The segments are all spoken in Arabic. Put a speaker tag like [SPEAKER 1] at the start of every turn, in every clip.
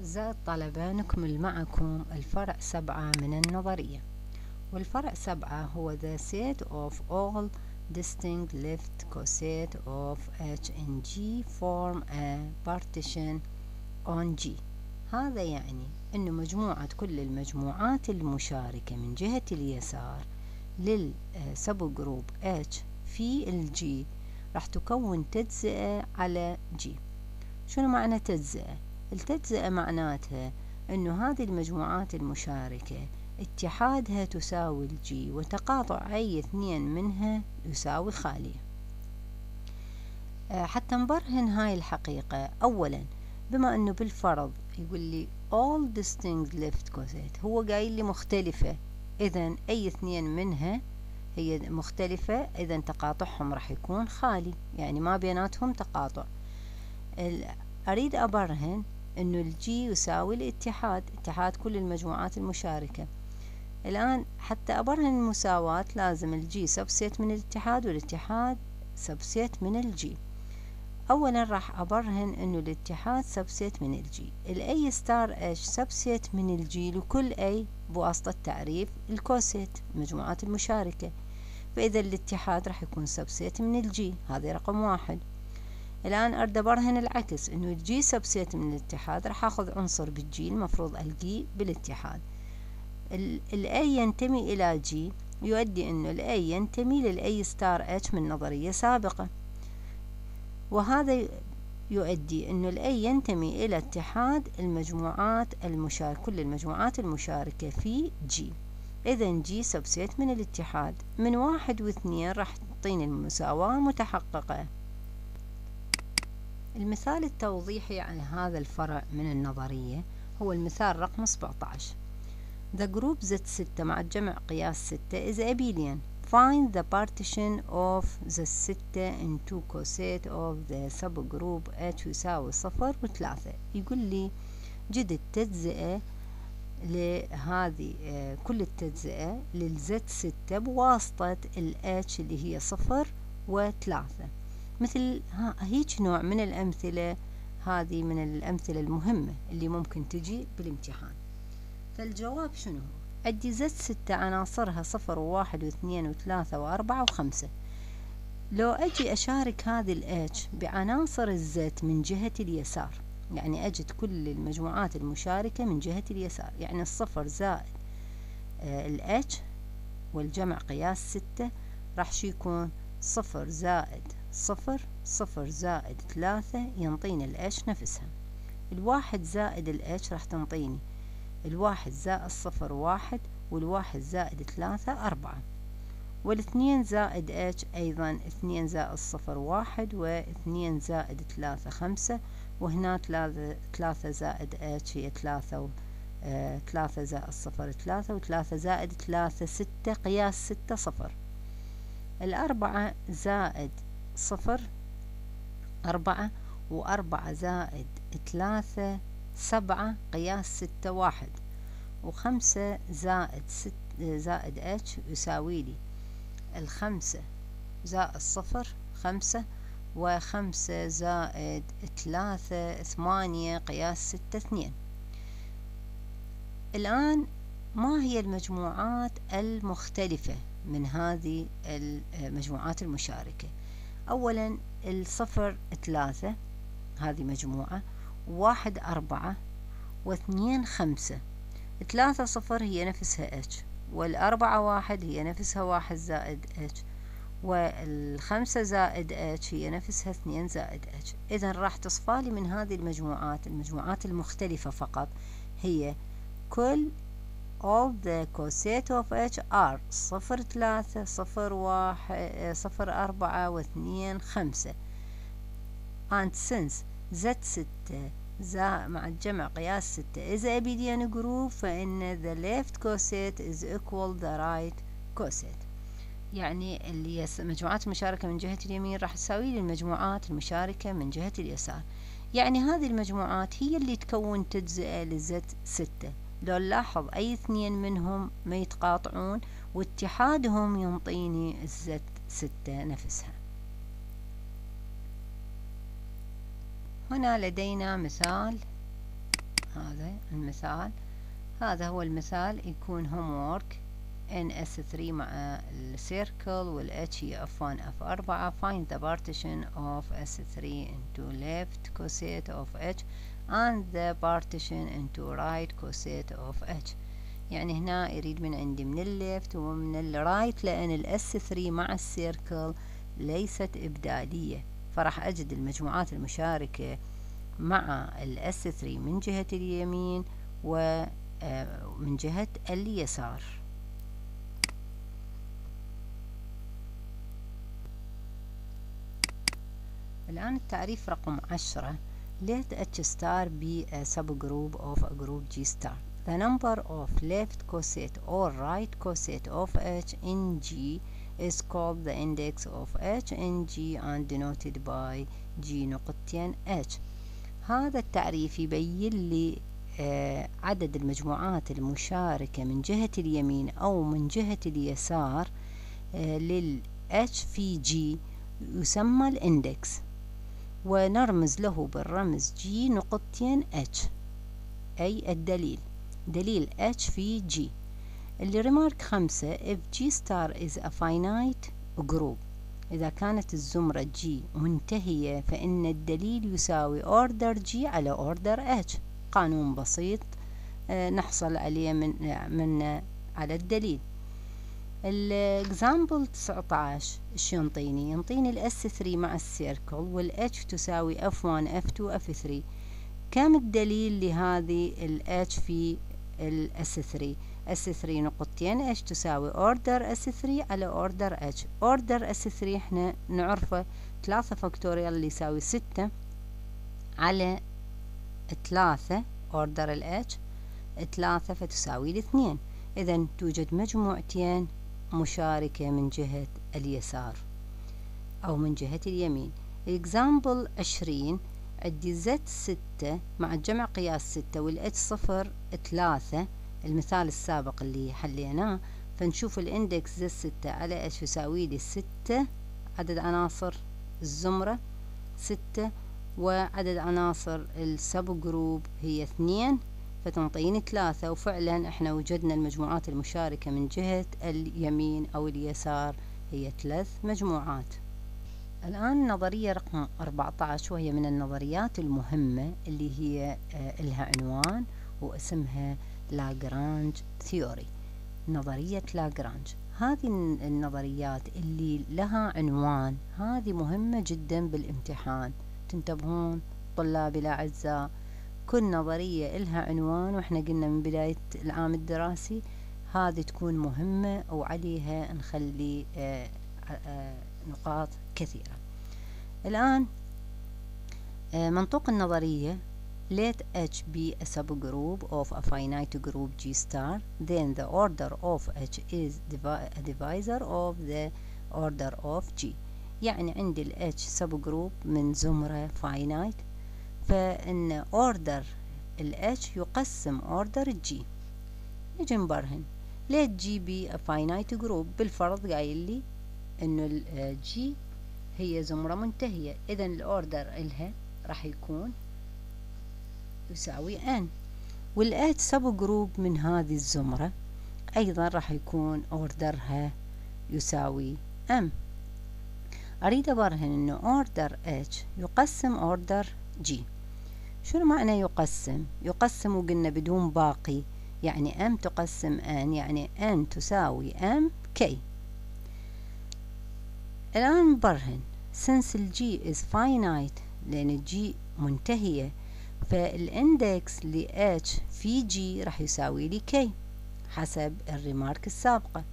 [SPEAKER 1] أعزائي الطلبة نكمل معكم الفرع سبعة من النظرية. والفرع سبعة هو the set of all distinct left coset of H in G form a partition on G. هذا يعني أن مجموعة كل المجموعات المشاركة من جهة اليسار لل subgroup H في ال G راح تكون تجزئة على G. شنو معنى تجزئة؟ التجزئة معناتها أنه هذه المجموعات المشاركة اتحادها تساوي الجي وتقاطع أي اثنين منها يساوي خالية آه، حتى نبرهن هاي الحقيقة أولا بما أنه بالفرض يقول لي all distinct left coset هو قايل لي مختلفة إذا أي اثنين منها هي مختلفة إذا تقاطعهم راح يكون خالي يعني ما بيناتهم تقاطع. أريد أبرهن أنه ال G يساوي الاتحاد اتحاد كل المجموعات المشاركة. الآن حتى أبرهن المساواة لازم ال G subset من الاتحاد والاتحاد subset من ال G. أولا راح أبرهن أنه الاتحاد subset من ال G. ال a star H subset من ال G لكل a بواسطة تعريف ال coset المجموعات المشاركة. فإذا الاتحاد راح يكون subset من ال G. هذا رقم واحد. الآن أريد أبرهن العكس إنه ال G subset من الاتحاد راح أخذ عنصر بال G المفروض ألقيه بالاتحاد. الأي ينتمي إلى جي يؤدي أنه ال a ينتمي لل a star H من نظرية سابقة. وهذا يؤدي أنه ال a ينتمي إلى اتحاد المجموعات المشاركة كل المجموعات المشاركة في G إذا G subset من الاتحاد. من واحد واثنين راح تعطيني المساواة متحققة. المثال التوضيحي عن هذا الفرع من النظرية هو المثال رقم 17 The group Z6 مع الجمع قياس 6 is abelian Find the partition of the 6 into coset of the subgroup H يساوي صفر وثلاثة. يقول لي جد التجزئة لهذه آه، كل التجزئة للزد ستة بواسطة الاتش اللي هي صفر وثلاثة. مثل هيج نوع من الأمثلة هذه من الأمثلة المهمة اللي ممكن تجي بالامتحان. فالجواب شنو هو؟ زد ستة عناصرها صفر وواحد واثنين وثلاثة وأربعة وخمسة. لو أجي أشارك هذه الاتش بعناصر الزد من جهة اليسار يعني أجد كل المجموعات المشاركة من جهة اليسار يعني الصفر زائد آه ال H والجمع قياس ستة راح يكون صفر زائد صفر صفر زائد ثلاثة ينطيني ال H نفسها. الواحد زائد ال H راح تنطيني. الواحد زائد صفر واحد والواحد زائد ثلاثة أربعة. والاثنين زائد H أيضا؟ اثنين زائد صفر واحد واثنين زائد ثلاثة خمسة وهنا ثلاثة زائد H هي ثلاثة آه ثلاثة زائد صفر ثلاثة وثلاثة زائد ثلاثة ستة قياس ستة صفر. الأربعة زائد صفر أربعة وأربعة زائد ثلاثة سبعة قياس ستة واحد وخمسة زائد ست زائد H يساوي لي الخمسة زائد صفر خمسة وخمسة زائد ثلاثة ثمانية قياس ستة اثنين. الآن ما هي المجموعات المختلفة من هذه المجموعات المشاركة؟ أولا الصفر ثلاثة هذه مجموعة واحد أربعة واثنين خمسة. ثلاثة صفر هي نفسها اتش والأربعة واحد هي نفسها واحد زائد اتش والخمسة زائد اتش هي نفسها اثنين زائد اتش إذا راح تصفالي من هذه المجموعات المجموعات المختلفة فقط هي كل all the coset of h are صفر ثلاثة صفر واحد صفر أربعة واثنين خمسة. And since z ستة زا مع الجمع قياس ستة. إذا abelian group فإن the left coset is equal the right coset يعني اللي مجموعات المشاركة من جهة اليمين راح تساوي لي المجموعات المشاركة من جهة اليسار. يعني هذه المجموعات هي اللي تكون تجزئة لزد ستة. لو نلاحظ أي اثنين منهم ما يتقاطعون واتحادهم ينطيني الزد ستة نفسها. هنا لدينا مثال. هذا المثال. هذا هو المثال. يكون homework. In S3 مع ال circle والH هي F1 F4 find the partition of S3 into left. Coset of H. and the partition into right coset of H. يعني هنا يريد من عندي من ال left ومن ال right لأن ال S 3 مع ال circle ليست إبدالية فراح أجد المجموعات المشاركة مع الاس 3 من جهة اليمين ومن آه، جهة اليسار. الآن التعريف رقم عشرة. Let H star be a subgroup of a group G star the number of left coset or right coset of H in G is called the index of H in G and denoted by G نقطتين H هذا التعريف يبين لي آه عدد المجموعات المشاركة من جهة اليمين أو من جهة اليسار آه لل H في G يسمى الاندكس ونرمز له بالرمز G نقطتين H أي الدليل. دليل H في اللي ريمارك خمسة if G star is a finite group. إذا كانت الزمرة G منتهية فإن الدليل يساوي order G على order H. قانون بسيط آه، نحصل عليه من, من على الدليل. ال example 19 إيش ينطيني؟ ينطيني ال S 3 مع ال circle وال H تساوي F 1 F 2 F 3 كم الدليل لهذه ال H في ال S 3 S 3 نقطتين H تساوي order S 3 على order H. order S 3 إحنا نعرفه 3 factorial اللي يساوي 6 على 3 order ال H 3 فتساوي الاثنين. اذا توجد مجموعتين مشاركة من جهة اليسار أو من جهة اليمين. Example عشرين عندي Z ستة مع جمع قياس ستة وال H صفر ثلاثة. المثال السابق اللي حليناه فنشوف ال index Z ستة على H يساوي لي ستة؟ عدد عناصر الزمرة ستة وعدد عناصر ال subgroup هي اثنين. فتنطيني ثلاثة. وفعلا إحنا وجدنا المجموعات المشاركة من جهة اليمين أو اليسار هي ثلاث مجموعات. الآن نظرية رقم 14 وهي من النظريات المهمة اللي هي آه لها عنوان واسمها Lagrange theory. نظرية لاجرانج هذه النظريات اللي لها عنوان هذه مهمة جدا بالامتحان. تنتبهون طلابي الأعزاء كل نظرية إلها عنوان وإحنا قلنا من بداية العام الدراسي هذه تكون مهمة وعليها نخلي آه، آه، نقاط كثيرة. الآن آه، منطوق النظرية let H be a subgroup of a finite group G star then the order of H is a divisor of the order of G. يعني عندي ال H subgroup من زمرة finite فإن order ال H يقسم order G نجي نبرهن. ليه جي بي finite group بالفرض قايل لي إنه ال G هي زمرة منتهية. إذا ال order إلها راح يكون يساوي N. وال H subgroup من هذه الزمرة أيضا راح يكون order ها يساوي M. أريد أبرهن إنه order H يقسم order G. شنو معنى يقسم؟ يقسم وقلنا بدون باقي. يعني M تقسم N يعني N تساوي M K. الآن نبرهن. since ال G is finite لأن ال G منتهية فال index ل H في G راح يساوي لي K حسب ال remark السابقة.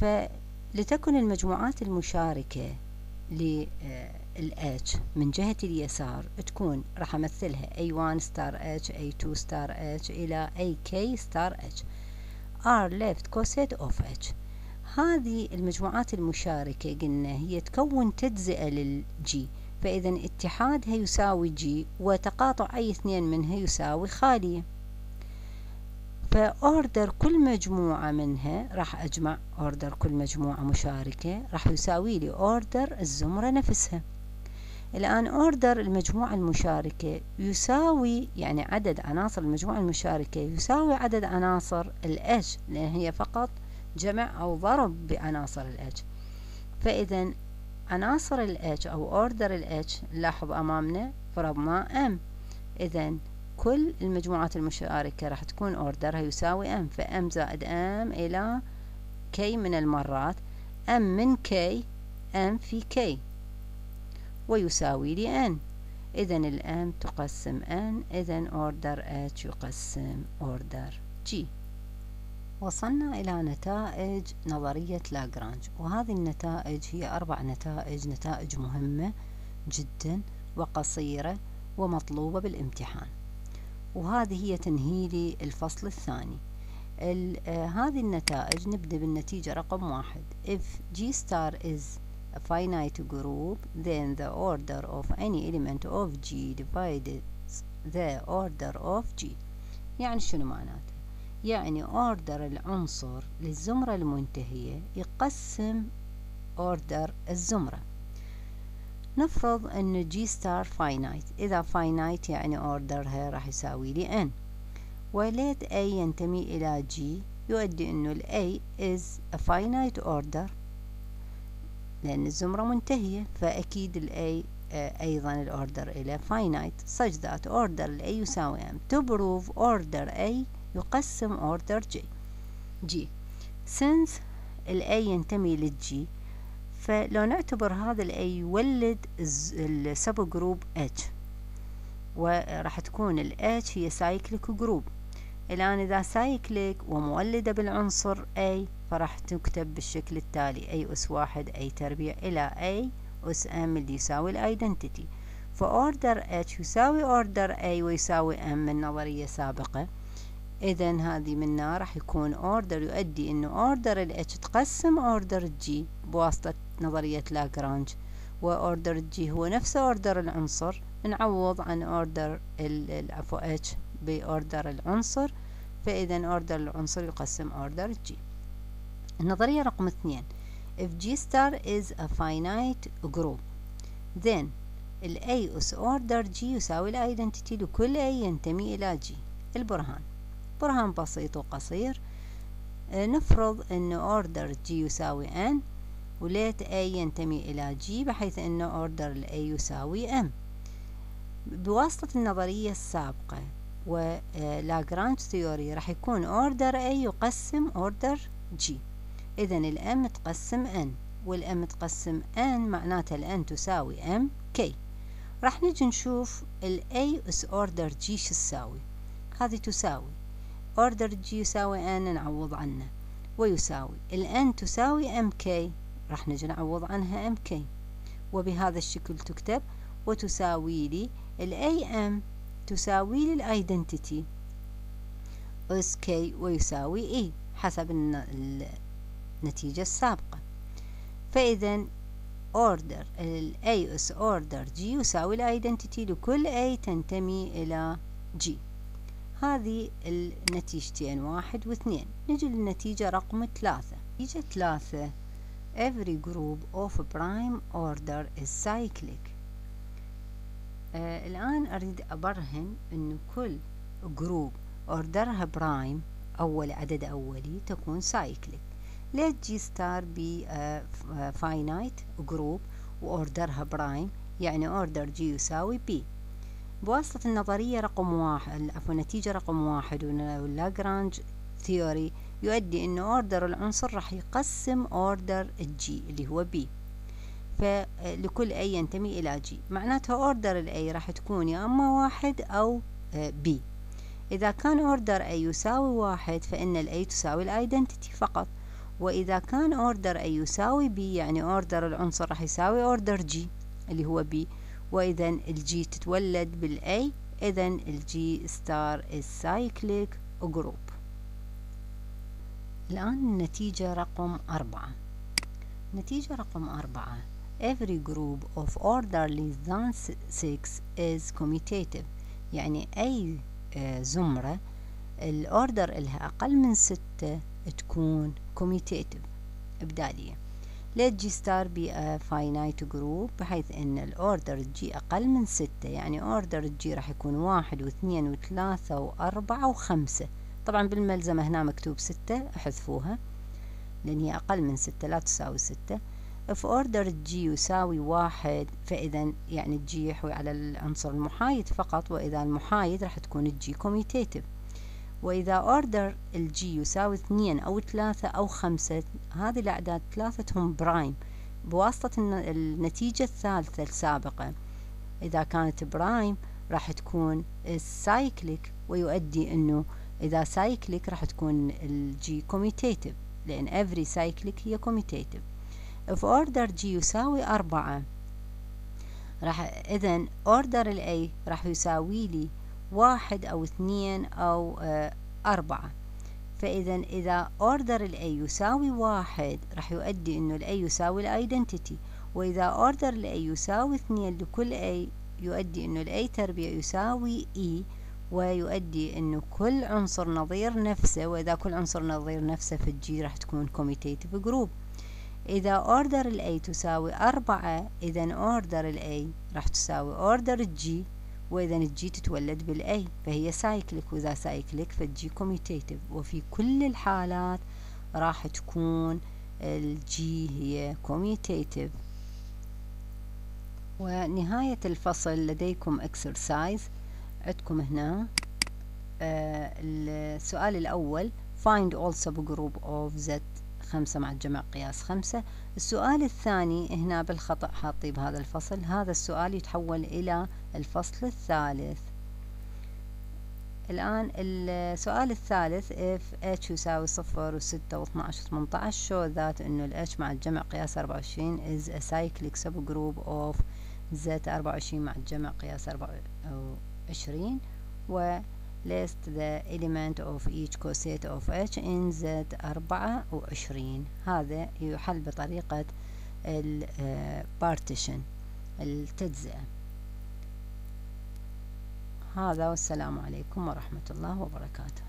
[SPEAKER 1] فلتكن المجموعات المشاركة ل ال H من جهة اليسار تكون راح أمثلها A1 star H A2 star H إلى AK star H. are left coset of H. هذه المجموعات المشاركة قلنا هي تكون تجزئة لل G فإذا اتحادها يساوي G وتقاطع أي اثنين منها يساوي خالية. ف order كل مجموعة منها راح أجمع order كل مجموعة مشاركة راح يساوي لي order الزمرة نفسها. الآن order المجموعة المشاركة يساوي يعني عدد عناصر المجموعة المشاركة يساوي عدد عناصر ال H لأن هي فقط جمع أو ضرب بعناصر ال H فإذا عناصر ال H أو أوردر ال H لاحظ أمامنا فرضنا M. إذا كل المجموعات المشاركة راح تكون أوردرها يساوي M فM زائد M إلى K من المرات. M من K M في K. ويساوي لي n. إذا الام تقسم n إذا order h يقسم order g. وصلنا إلى نتائج نظرية لاجرانج وهذه النتائج هي أربع نتائج نتائج مهمة جدا وقصيرة ومطلوبة بالامتحان. وهذه هي تنهيلي الفصل الثاني. آه هذه النتائج نبدأ بالنتيجة رقم واحد. If g star is a finite group then the order of any element of G divided the order of G يعني شنو معناته يعني order العنصر للزمرة المنتهية يقسم order الزمرة نفرض أن G star finite إذا finite يعني orderها راح يساوي لي N وليت A ينتمي إلى G يؤدي أنه ال A is a finite order لأن الزمرة منتهية فأكيد ال A آه، أيضا ال order إلى finite. such that order ال A يساوي M. To prove order A يقسم order J. G. Since ال A ينتمي لل G فلو نعتبر هذا ال A يولد ال subgroup H. وراح تكون ال H هي cyclic group الآن إذا cyclic ومولدة بالعنصر A فراح تكتب بالشكل التالي A أس واحد A تربيع إلى A أس M اللي يساوي ال identity ف order H يساوي order A ويساوي M من نظرية سابقة. إذا هذه منا راح يكون order يؤدي إنه order ال H تقسم order G بواسطة نظرية لاجرانج و order G هو نفس order العنصر. نعوض عن order العفو H ب order العنصر. فإذا order العنصر يقسم order G. النظرية رقم اثنين. If G star is a finite group then ال A أس order G يساوي ال identity لكل A ينتمي إلى G. البرهان. برهان بسيط وقصير. آه، نفرض أن order G يساوي N و let A ينتمي إلى G بحيث أن order ال A يساوي M. بواسطة النظرية السابقة و Lagrange theory راح يكون order A يقسم order G. إذا ال m تقسم n وال m تقسم n معناتها ال n تساوي m k. راح نجي نشوف ال a اس order g شو تساوي؟ هذه تساوي. order g يساوي n نعوض عنه. ويساوي. ال n تساوي m k. راح نجي نعوض عنها m k. وبهذا الشكل تكتب وتساوي لي ال a m تساوي لي ال identity اس k ويساوي e. حسب النتيجة السابقة. فإذا order ال A اس order G يساوي ال identity لكل A تنتمي إلى G. هذه النتيجتين واحد واثنين. نجي للنتيجة رقم ثلاثة. نتيجة ثلاثة every group of prime order is cyclic. آه الآن أريد أبرهن أن كل group order ها prime أول عدد أولي تكون cyclic let G star be finite group و order ها prime يعني order G يساوي P بواسطة النظرية رقم واحد عفوا نتيجة رقم واحد وال Lagrange theory يؤدي أن order العنصر راح يقسم order ال G اللي هو P فلكل A ينتمي إلى G. معناتها order ال A راح تكون يا أما واحد أو P. إذا كان order A يساوي واحد فإن ال A تساوي ال identity فقط. وإذا كان order A يساوي P يعني order العنصر راح يساوي order G اللي هو P. وإذا ال G تتولد بال A إذا ال G star cyclic group. الآن النتيجة رقم أربعة. نتيجة رقم أربعة. Every group of order less than 6 is commutative. يعني أي آه، زمرة ال order إلها أقل من ستة تكون commutative إبدالية G star be a finite group بحيث إن ال order G أقل من ستة يعني order G راح يكون واحد واثنين وثلاثة وأربعة وخمسة. طبعا بالملزمة هنا مكتوب ستة احذفوها. لأن هي أقل من ستة لا تساوي ستة. If order G يساوي واحد فإذا يعني G يحوي على العنصر المحايد فقط وإذا المحايد راح تكون G commutative. وإذا order ال G يساوي اثنين أو ثلاثة أو خمسة هذه الأعداد ثلاثتهم prime بواسطة النتيجة الثالثة السابقة. إذا كانت prime راح تكون ال cyclic ويؤدي أنه إذا cyclic راح تكون ال G commutative لأن every cyclic هي commutative if order G يساوي أربعة راح إذا order ال راح يساوي لي واحد أو اثنين أو آه، أربعة. فإذا إذا order ال A يساوي واحد راح يؤدي إنه ال A يساوي ال identity وإذا order ال A يساوي اثنين لكل A يؤدي إنه ال A تربيع يساوي E ويؤدي إنه كل عنصر نظير نفسه. وإذا كل عنصر نظير نفسه في ال G راح تكون commutative group إذا order ال A تساوي أربعة إذا order ال A راح تساوي order ال G وإذا ال G تتولد بال A فهي cyclic وإذا cyclic فال G commutative وفي كل الحالات راح تكون ال G هي commutative ونهاية الفصل لديكم exercise. عندكم هنا آه السؤال الأول find all subgroup of Z خمسة مع الجمع قياس خمسة. السؤال الثاني هنا بالخطأ حاطي بهذا الفصل. هذا السؤال يتحول إلى الفصل الثالث. الآن السؤال الثالث if h يساوي صفر وستة واثناش وثمنتاش show that إنه ال h مع الجمع قياس أربعة وعشرين is a cyclic subgroup of z أربعة وعشرين مع الجمع قياس أربعة وعشرين و list the element of each coset of h in z أربعة وعشرين. هذا يحل بطريقة البارتيشن التجزئة. هذا والسلام عليكم ورحمة الله وبركاته.